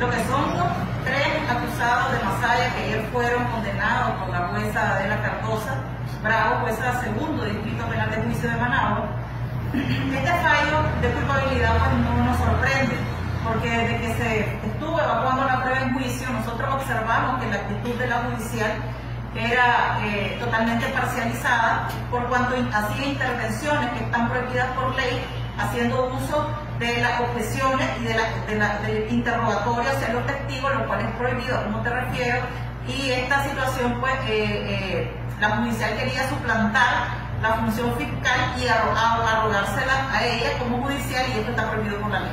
Lo que son los tres acusados de Masaya que ayer fueron condenados por la jueza Adela Cardosa, Bravo, jueza segundo distrito penal de juicio de Managua. Este fallo de culpabilidad pues, no nos sorprende, porque desde que se estuvo evacuando la prueba en juicio, nosotros observamos que la actitud de la judicial era eh, totalmente parcializada por cuanto hacía intervenciones que están prohibidas por ley, haciendo uso de las objeciones y de, la, de la, del interrogatorio hacia los testigos, lo cual es prohibido, a cómo te refiero, y esta situación pues eh, eh, la judicial quería suplantar la función fiscal y arrogársela a ella como judicial y esto está prohibido por la ley.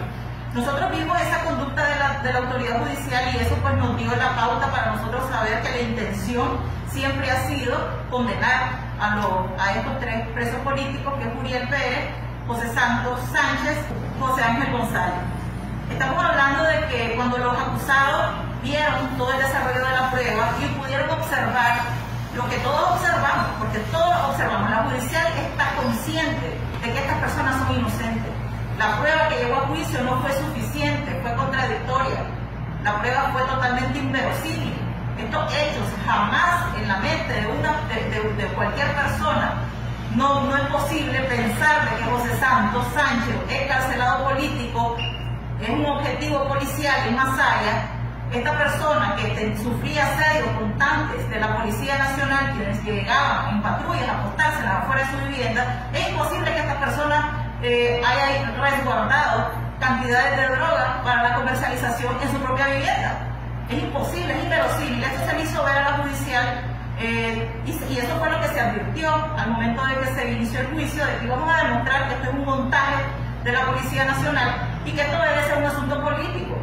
Nosotros vimos esa conducta de la, de la autoridad judicial y eso pues nos dio la pauta para nosotros saber que la intención siempre ha sido condenar a, los, a estos tres presos políticos, que es Uriel Pérez, José Santos Sánchez, José Ángel González. Estamos hablando de que cuando los acusados vieron todo el desarrollo de la prueba y pudieron observar lo que todos observamos, porque todos observamos, la judicial está consciente de que estas personas son inocentes. La prueba que llegó a juicio no fue suficiente, fue contradictoria. La prueba fue totalmente inverosímil. Estos hechos jamás en la mente de, una, de, cualquier persona no, no es posible pensar de que José Santos Sánchez es carcelado político, es un objetivo policial más allá. Esta persona que sufría asedios constantes de la Policía Nacional, quienes llegaban en patrullas a apostarse afuera de su vivienda, es imposible que esta persona eh, haya resguardado cantidades de droga para la comercialización en su propia vivienda. Es imposible, es inverosímil. Eh, y, eso fue lo que se advirtió al momento de que se inició el juicio, de que íbamos a demostrar que esto es un montaje de la Policía Nacional y que esto debe ser un asunto político.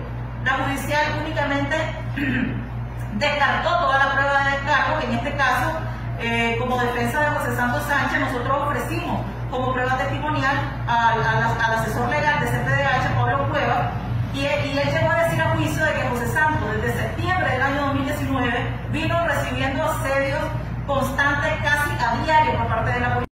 La judicial únicamente descartó toda la prueba de descargo, que en este caso, eh, como defensa de José Santos Sánchez, nosotros ofrecimos como prueba testimonial al, al, al asesor legal de CPDH, Pablo Cueva, y, y él llegó a decir a juicio de que José Santos, desde septiembre del año 2019, vino recibiendo asedios constantes casi a diario por parte de la policía.